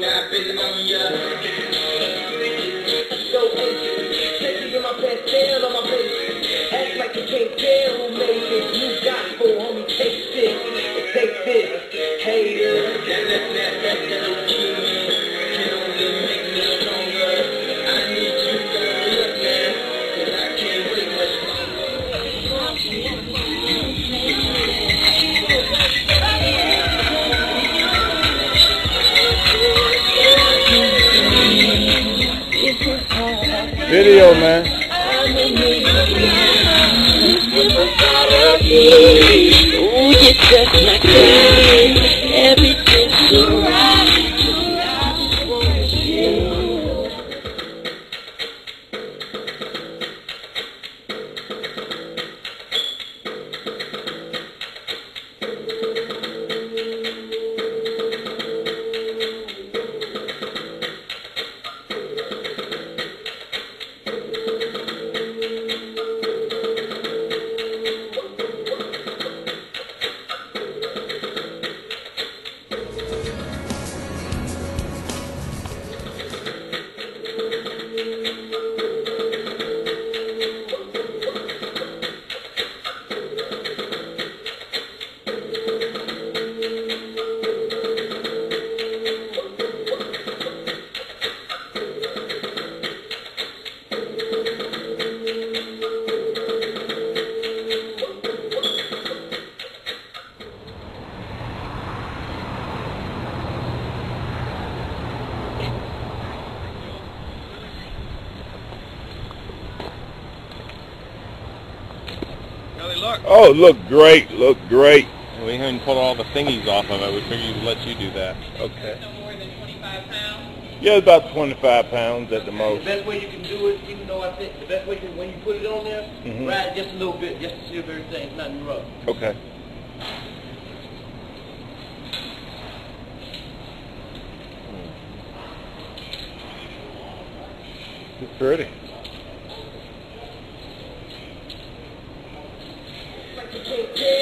Napping on ya. So anxious, shaking in my down on my face. Act like you can't tell who made this new gospel, homie. Take this, take this, hater. That, that, that, that, that, can only make me stronger. I need you to look, man, 'cause I can't Video, man. Ooh, you're just like that. Everything's look. Oh, look great, look great. We haven't pulled all the thingies off of it. We figured we'd let you do that. Okay. No more than 25 pounds. Yeah, about 25 pounds at the most. The best way you can do it, even though I think the best way is when you put it on there, Mhm. ride just a little bit, just to see if everything's nothing rough. Okay. It's pretty. Like you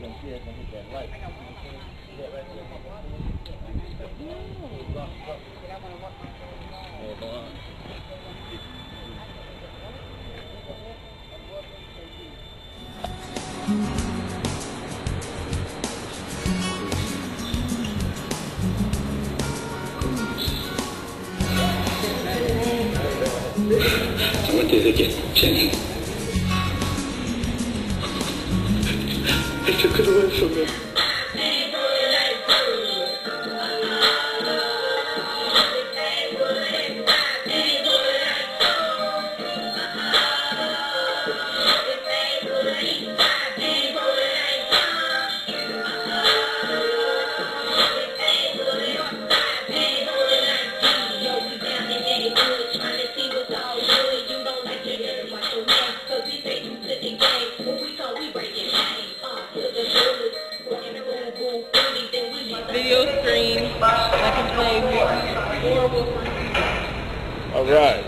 You can see it, I hit that light. Yeah, right there. Yeah, go on. What did they get, They took it away from me. Screen. I can play horrible All right.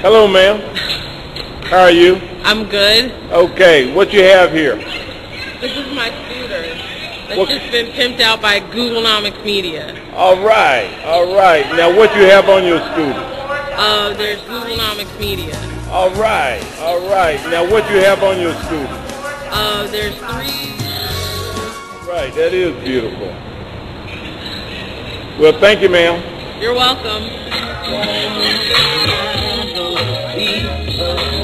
Hello, ma'am. How are you? I'm good. Okay, what you have here? This is my scooter. It's What- just been pimped out by Googlenomics Media. All right, all right. Now, what you have on your scooter? Uh, there's Googlenomics Media. All right, all right. Now, what you have on your scooter? Uh, there's three. Right, that is beautiful. Well, thank you, ma'am. You're welcome. People